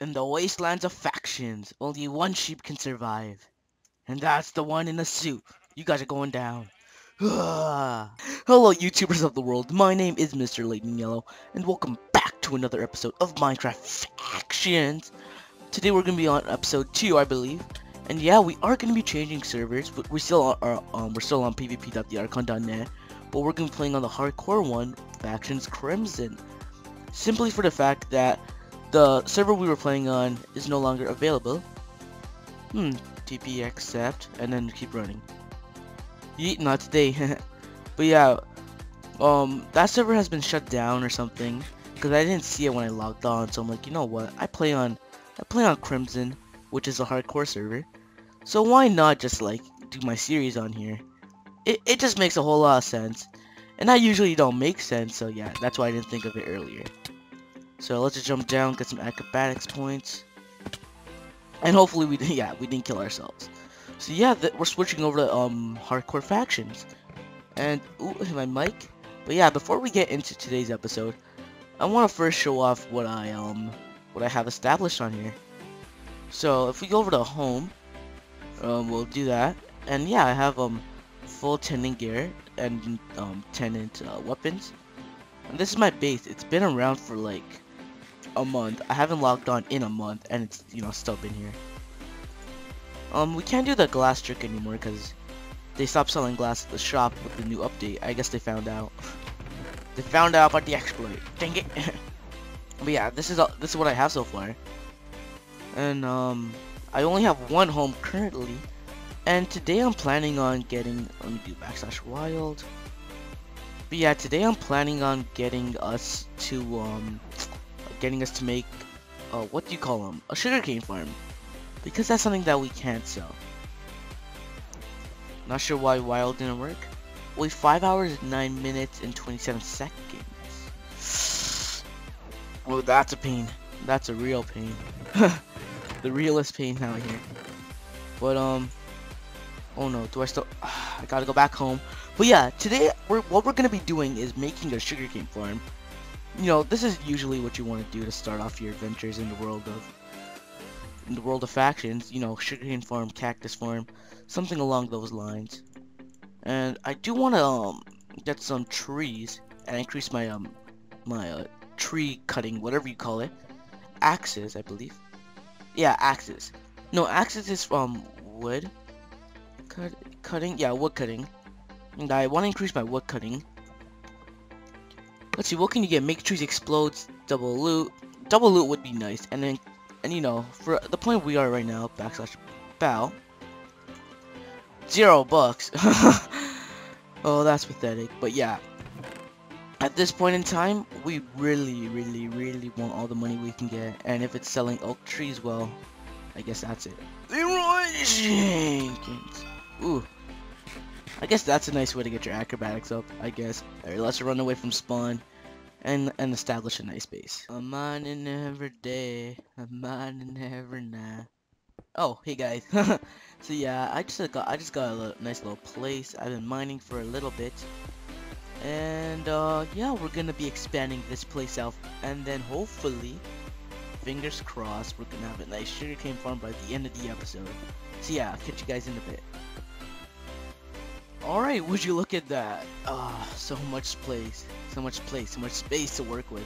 In the wastelands of factions, only one sheep can survive. And that's the one in the suit. You guys are going down. Hello, YouTubers of the world. My name is Mr. Lightning Yellow, and welcome back to another episode of Minecraft Factions. Today we're going to be on episode 2, I believe. And yeah, we are going to be changing servers, but we still are, um, we're still on pvp.thearchon.net, but we're going to be playing on the hardcore one, Factions Crimson. Simply for the fact that the server we were playing on is no longer available. Hmm, TP accept, and then keep running. Yeet, not today. but yeah, um, that server has been shut down or something, because I didn't see it when I logged on, so I'm like, you know what, I play on, I play on Crimson, which is a hardcore server, so why not just like, do my series on here? It, it just makes a whole lot of sense, and I usually don't make sense, so yeah, that's why I didn't think of it earlier. So let's just jump down, get some acrobatics points. And hopefully we yeah, we didn't kill ourselves. So yeah, we're switching over to um hardcore factions. And ooh, my mic. But yeah, before we get into today's episode, I want to first show off what I um what I have established on here. So if we go over to home, um we'll do that. And yeah, I have um full tenant gear and um tenant uh, weapons. And this is my base. It's been around for like a month. I haven't logged on in a month, and it's, you know, still been here. Um, we can't do the glass trick anymore because they stopped selling glass at the shop with the new update. I guess they found out. they found out about the exploit. Dang it. but yeah, this is all, this is what I have so far. And um, I only have one home currently. And today I'm planning on getting, let me do backslash wild. But yeah, today I'm planning on getting us to um, getting us to make, uh, what do you call them? A sugarcane farm. Because that's something that we can't sell. Not sure why wild didn't work. Wait, 5 hours, 9 minutes, and 27 seconds. Oh, that's a pain. That's a real pain. the realest pain out here. But, um, oh no, do I still, I gotta go back home. But yeah, today, we're, what we're gonna be doing is making a sugarcane farm you know, this is usually what you want to do to start off your adventures in the world of in the world of factions, you know, sugarcane farm, cactus farm, something along those lines. And I do want to um, get some trees and increase my um my uh, tree cutting, whatever you call it, axes, I believe. Yeah, axes. No, axes is from wood. Cut, cutting, yeah, wood cutting. And I want to increase my wood cutting Let's see, what can you get? Make trees explode, double loot. Double loot would be nice. And then, and you know, for the point we are right now, backslash bow. Zero bucks. oh, that's pathetic. But yeah. At this point in time, we really, really, really want all the money we can get. And if it's selling oak trees, well, I guess that's it. Leroy Jenkins. Ooh, I guess that's a nice way to get your acrobatics up, I guess. Alright, let's run away from spawn and and establish a nice base. A mining every day, a mining every night. Oh, hey guys. so yeah, I just got I just got a little, nice little place. I've been mining for a little bit. And uh yeah, we're gonna be expanding this place out and then hopefully fingers crossed we're gonna have a nice sugarcane farm by the end of the episode. So yeah, I'll catch you guys in a bit. Alright, would you look at that? Ah, oh, so much place, so much place, so much space to work with.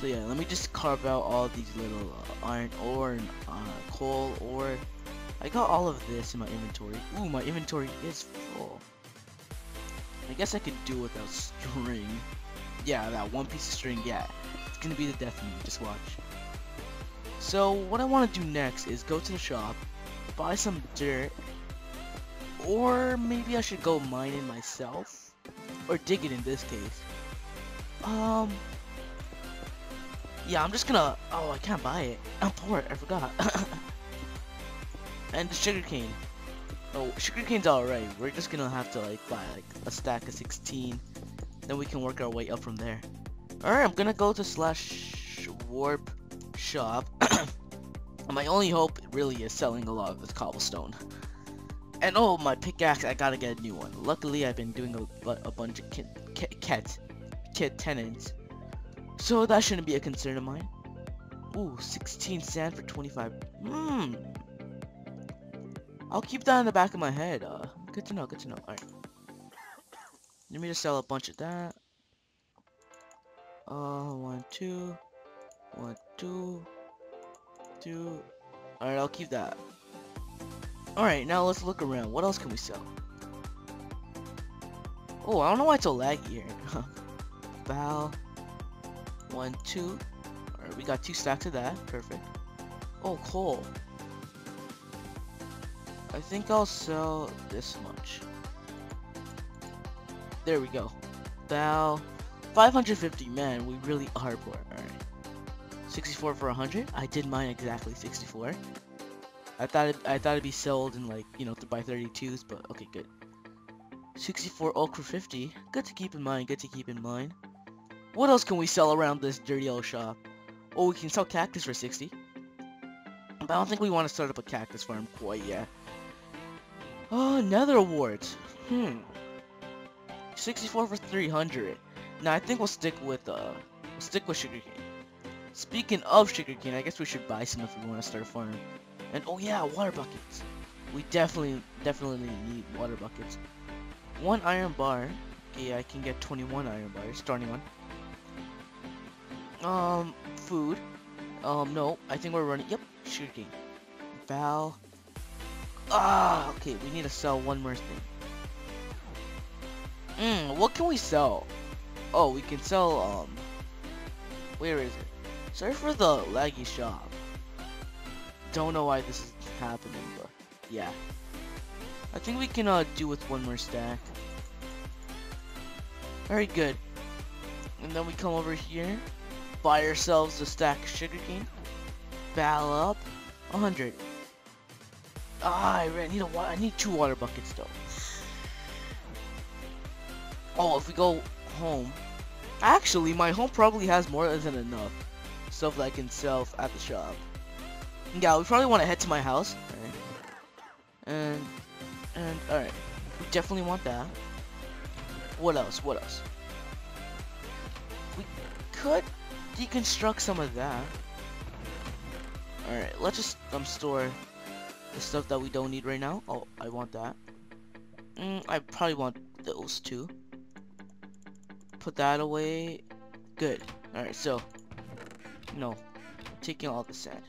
So yeah, let me just carve out all these little uh, iron ore and uh, coal ore. I got all of this in my inventory. Ooh, my inventory is full. I guess I could do without string. Yeah, that one piece of string, yeah. It's gonna be the death of me, just watch. So, what I want to do next is go to the shop, buy some dirt, or maybe I should go mine it myself. Or dig it in this case. Um... Yeah, I'm just gonna... Oh, I can't buy it. I'm poor. I forgot. and the sugarcane. Oh, sugarcane's alright. We're just gonna have to like buy like a stack of 16. Then we can work our way up from there. Alright, I'm gonna go to slash warp shop. my only hope really is selling a lot of this cobblestone. And oh, my pickaxe, I gotta get a new one. Luckily, I've been doing a, a bunch of kit, kit, kit, tenants. So that shouldn't be a concern of mine. Ooh, 16 sand for 25. Hmm. I'll keep that in the back of my head. Uh, good to know, good to know. Alright. Let me just sell a bunch of that. Uh, one, two, one, two, two. Alright, I'll keep that. Alright, now let's look around. What else can we sell? Oh, I don't know why it's so laggy here. Val. One, two. Alright, we got two stacks of that. Perfect. Oh, coal. I think I'll sell this much. There we go. Bow. 550, man, we really are poor. Alright. 64 for 100? I did mine exactly 64. I thought it, I thought it'd be sold in like, you know, by 32s, but okay, good. 64 Ultra 50. Good to keep in mind, good to keep in mind. What else can we sell around this dirty old shop? Oh, we can sell cactus for 60. But I don't think we want to start up a cactus farm quite yet. Oh, nether warts. Hmm. 64 for 300. Now I think we'll stick with uh, we'll stick with sugarcane. Speaking of sugarcane, I guess we should buy some if we want to start a farm. And oh yeah, water buckets. We definitely, definitely need water buckets. One iron bar. Okay, I can get 21 iron bars, starting one. Um, food. Um, no, I think we're running, yep, sugarcane. Val. Ah, okay, we need to sell one more thing. Hmm, what can we sell? Oh, we can sell, um, where is it? Sorry for the laggy shop. Don't know why this is happening, but yeah. I think we can uh, do with one more stack. Very good. And then we come over here, buy ourselves a stack of sugarcane, ball up, 100. Ah, I need a I need two water buckets though. Oh, if we go home, actually, my home probably has more than enough stuff that I can sell at the shop. Yeah, we probably want to head to my house. And and alright. We definitely want that. What else? What else? We could deconstruct some of that. Alright, let's just um store the stuff that we don't need right now. Oh, I want that. Mm, I probably want those two. Put that away. Good. Alright, so. No. Taking all the sand.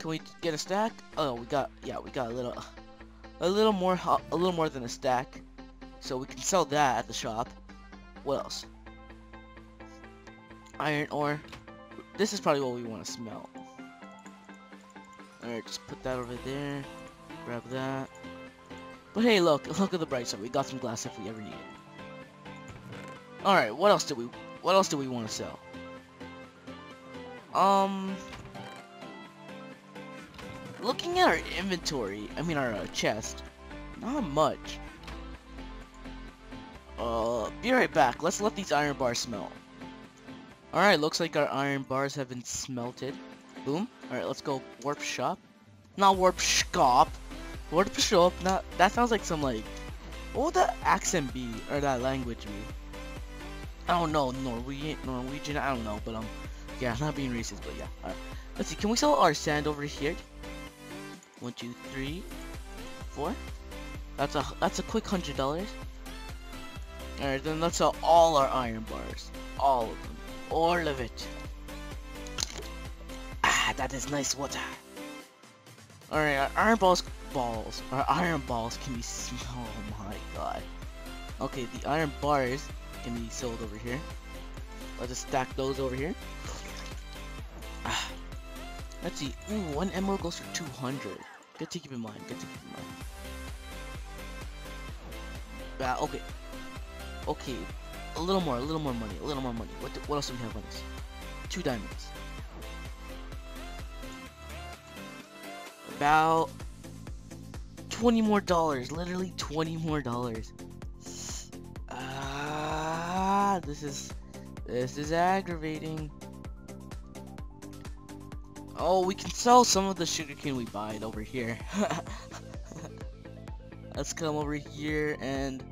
Can we get a stack? Oh, we got, yeah, we got a little, a little more, a little more than a stack. So we can sell that at the shop. What else? Iron ore. This is probably what we want to smelt. Alright, just put that over there. Grab that. But hey, look, look at the bright side. We got some glass if we ever need it. Alright, what else do we, what else do we want to sell? Um, looking at our inventory, I mean our uh, chest, not much. Uh, be right back. Let's let these iron bars smelt. Alright, looks like our iron bars have been smelted. Boom. Alright, let's go warp shop. Not warp shop. Warp shop. Not that sounds like some like what would that accent be or that language be? I don't know, Norwegian Norwegian, I don't know, but um yeah, not being racist, but yeah. Alright. Let's see, can we sell our sand over here? One, two, three, four. That's a that's a quick hundred dollars. Alright, then let's sell all our iron bars. All of them. All of it. Ah, that is nice water. Alright, our iron balls balls. Our iron balls can be oh my god. Okay, the iron bars can be sold over here. Let's just stack those over here. Ah. Let's see. Ooh, one emerald goes for 200. Good to keep in mind. Good to keep in mind. Yeah, okay. Okay. A little more, a little more money, a little more money. What, what else do we have on this? Two diamonds. About 20 more dollars. Literally 20 more dollars. Ah, this is, this is aggravating. Oh, we can sell some of the sugarcane we buy over here. let's come over here and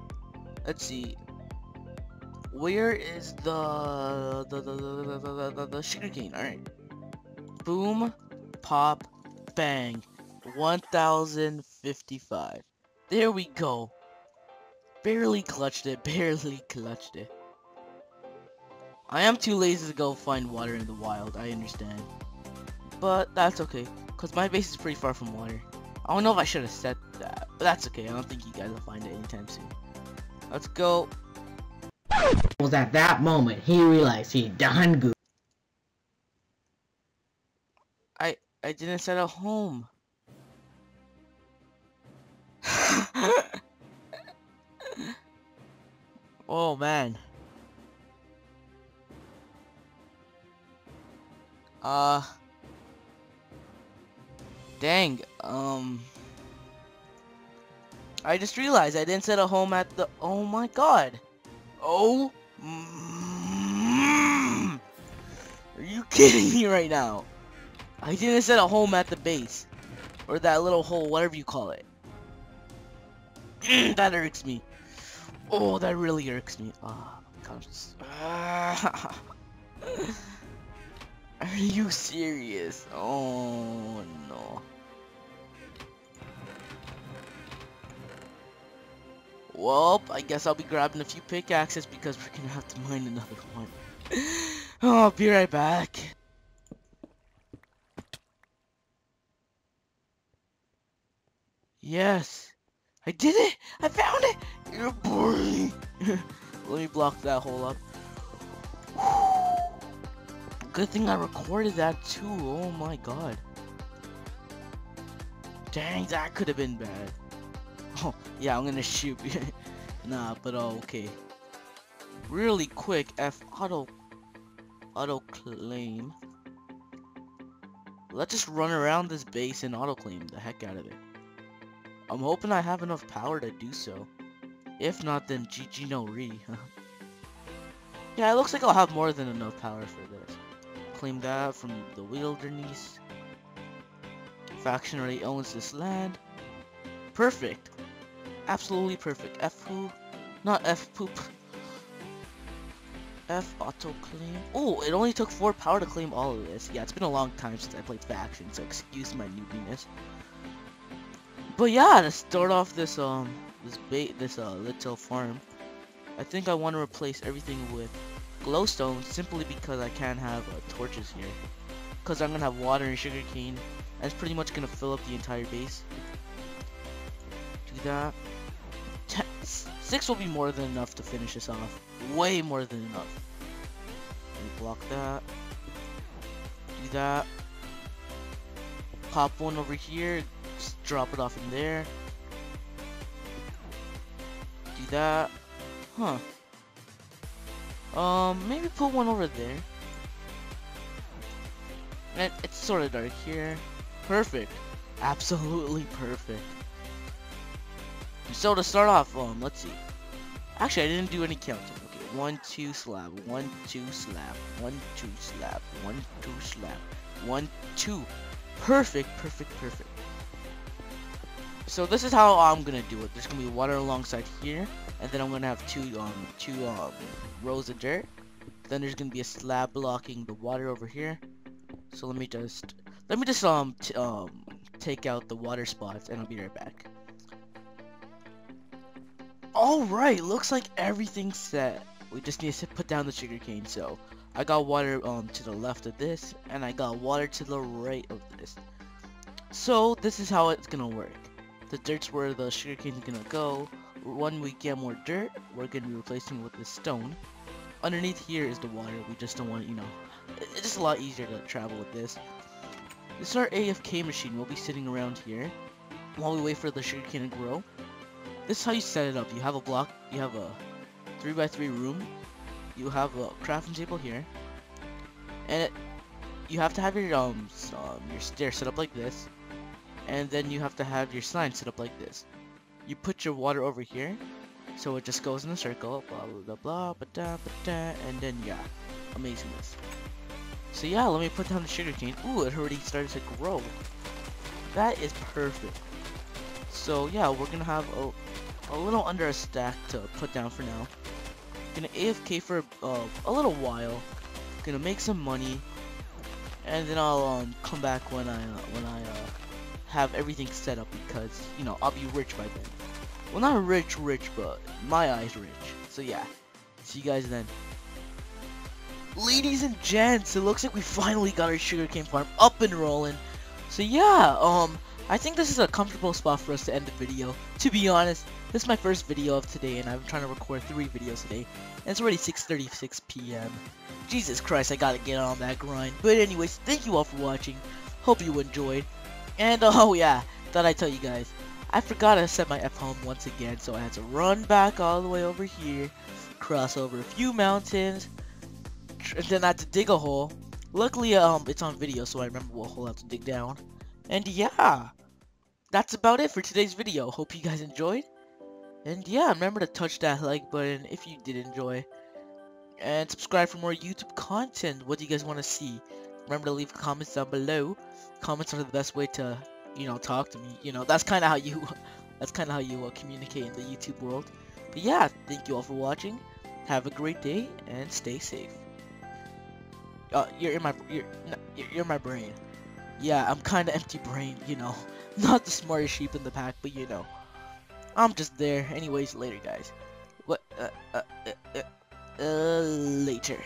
let's see. where is the the the the the, the, the, the sugar cane? All right. Boom, pop, bang. 1055. There we go. Barely clutched it. Barely clutched it. I am too lazy to go find water in the wild. I understand. But that's okay. Because my base is pretty far from water. I don't know if I should have said that. But that's okay. I don't think you guys will find it anytime soon. Let's go. It was at that moment he realized he done good. I I didn't set a home. oh man. Uh Dang, um I just realized I didn't set a home at the Oh my god. Oh mm, Are you kidding me right now? I didn't set a home at the base. Or that little hole, whatever you call it. that irks me. Oh, that really irks me. Ah, oh, Are you serious? Oh no. Well, I guess I'll be grabbing a few pickaxes because we're gonna have to mine another one. oh, I'll be right back. Yes. I did it! I found it! You're boring! Let me block that hole up. Good thing I recorded that too. Oh my god. Dang, that could have been bad. Oh, yeah, I'm gonna shoot. nah, but uh, okay. Really quick, F auto auto claim. Let's just run around this base and auto claim the heck out of it. I'm hoping I have enough power to do so. If not, then GG no re. yeah, it looks like I'll have more than enough power for this. Claim that from the wilderness. Faction already owns this land. Perfect. Absolutely perfect. F who? Not F poop. F auto claim. Oh, it only took 4 power to claim all of this. Yeah, it's been a long time since I played faction, so excuse my newbiness. But yeah, to start off this um this bait this uh little farm, I think I want to replace everything with glowstone simply because I can't have uh, torches here. Because I'm gonna have water and sugar cane, and it's pretty much gonna fill up the entire base. Do that. Ten, six will be more than enough to finish this off. Way more than enough. Block that. Do that. Pop one over here, just drop it off in there. Do that. Huh. Um, maybe put one over there. And it's sort of dark here. Perfect. Absolutely perfect. So to start off, um, let's see. Actually, I didn't do any counting. Okay, one, two, slab. One, two, slab. One, two, slab. One, two, slab. One, two. Perfect, perfect, perfect. So this is how I'm gonna do it. There's gonna be water alongside here, and then I'm gonna have two um two um rows of dirt. Then there's gonna be a slab blocking the water over here. So let me just let me just um um take out the water spots, and I'll be right back. Alright, looks like everything's set. We just need to put down the sugar cane. So I got water um to the left of this, and I got water to the right of this. So this is how it's gonna work. The dirt's where the sugarcane is gonna go. When we get more dirt, we're gonna be replacing it with the stone. Underneath here is the water. We just don't want, you know, it's just a lot easier to travel with this. This is our AFK machine. We'll be sitting around here while we wait for the sugarcane to grow. This is how you set it up. You have a block. You have a 3x3 room. You have a crafting table here, and it, you have to have your um, um your stairs set up like this and then you have to have your sign set up like this. You put your water over here, so it just goes in a circle, blah blah blah blah, ba da, and then yeah, amazingness. So yeah, let me put down the sugar cane. Ooh, it already started to grow. That is perfect. So yeah, we're gonna have a, a little under a stack to put down for now. Gonna AFK for uh, a little while. Gonna make some money, and then I'll um, come back when I uh, when I uh, have everything set up because you know I'll be rich by then. Well, not rich, rich, but my eyes rich. So yeah, see you guys then. Ladies and gents, it looks like we finally got our sugarcane farm up and rolling. So yeah, um, I think this is a comfortable spot for us to end the video. To be honest, this is my first video of today, and I'm trying to record three videos today. And it's already 6.36 p.m. Jesus Christ, I gotta get on that grind. But anyways, thank you all for watching. Hope you enjoyed. And oh yeah, thought I'd tell you guys. I forgot to set my F home once again, so I had to run back all the way over here, cross over a few mountains, and then I had to dig a hole. Luckily, um, it's on video, so I remember what hole I have to dig down. And yeah, that's about it for today's video. Hope you guys enjoyed. And yeah, remember to touch that like button if you did enjoy. And subscribe for more YouTube content. What do you guys want to see? Remember to leave comments down below. Comments are the best way to, you know, talk to me. You know, that's kind of how you, that's kind of how you uh, communicate in the YouTube world. But yeah, thank you all for watching. Have a great day and stay safe. Uh, you're in my, you're, you're in my brain. Yeah, I'm kind of empty brain, you know. Not the smartest sheep in the pack, but you know. I'm just there. Anyways, later, guys. What? Uh, uh, uh, uh, uh later.